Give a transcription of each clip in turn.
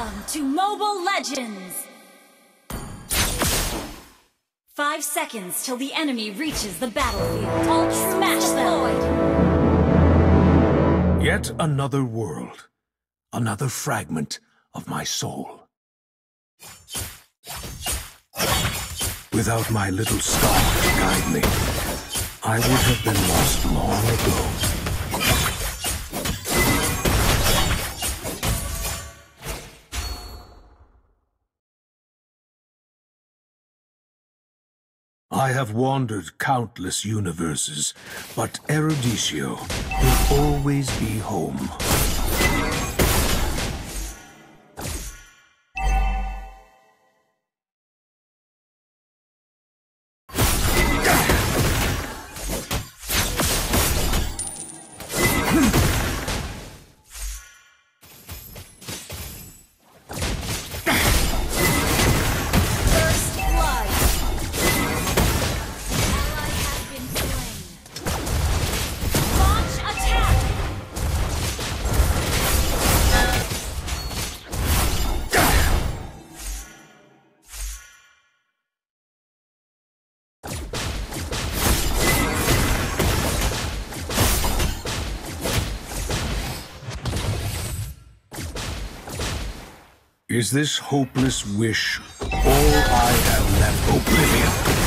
Welcome to Mobile Legends! Five seconds till the enemy reaches the battlefield. All smash them! Yet another world. Another fragment of my soul. Without my little star to guide me, I would have been lost long ago. I have wandered countless universes, but Eruditio will always be home. Is this hopeless wish all I have left oblivion?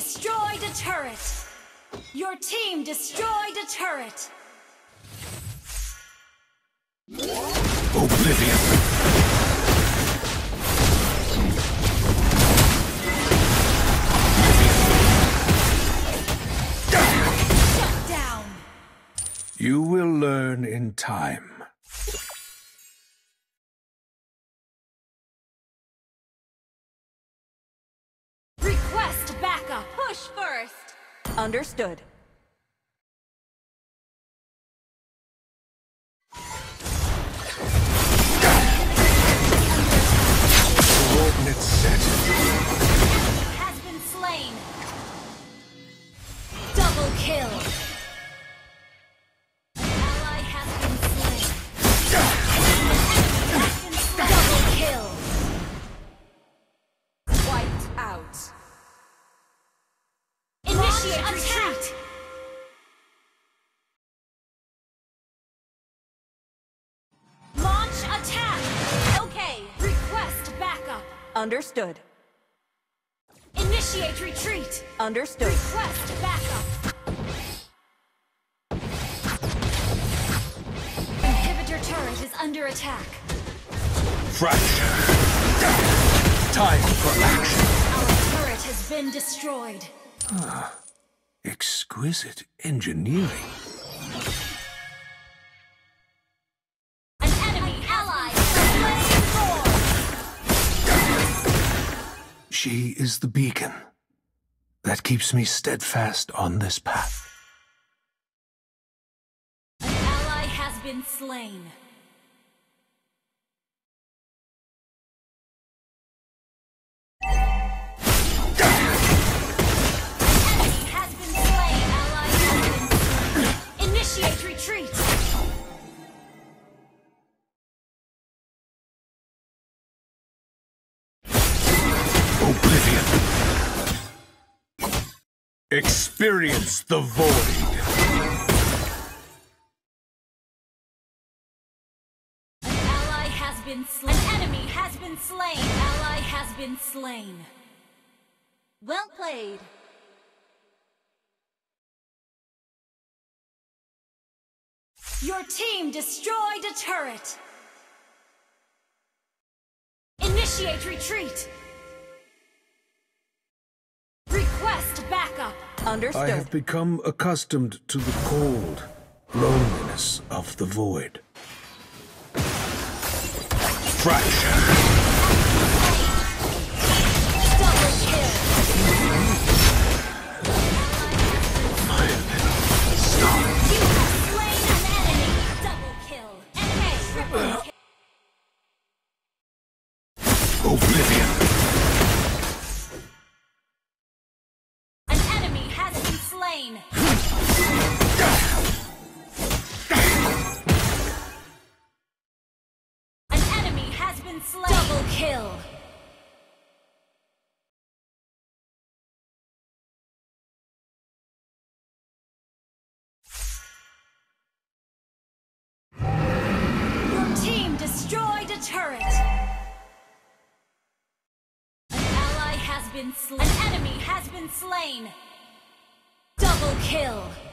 Destroyed a turret. Your team destroyed a turret. Oblivion. Down. You will learn in time. Push first. Understood. Coordinates set. Understood. Initiate retreat. Understood. Request backup. Inhibitor turret is under attack. Fracture. Time for action. Our turret has been destroyed. Ah, Exquisite engineering. She is the beacon that keeps me steadfast on this path. An ally has been slain. Experience the void. An ally has been slain. An enemy has been slain. Ally has been slain. Well played. Your team destroyed a turret. Initiate retreat. I Understood. have become accustomed to the cold loneliness of the void. Fraction. Double been slain. Double kill. Your team destroyed a turret. An ally has been slain. An enemy has been slain. Double kill.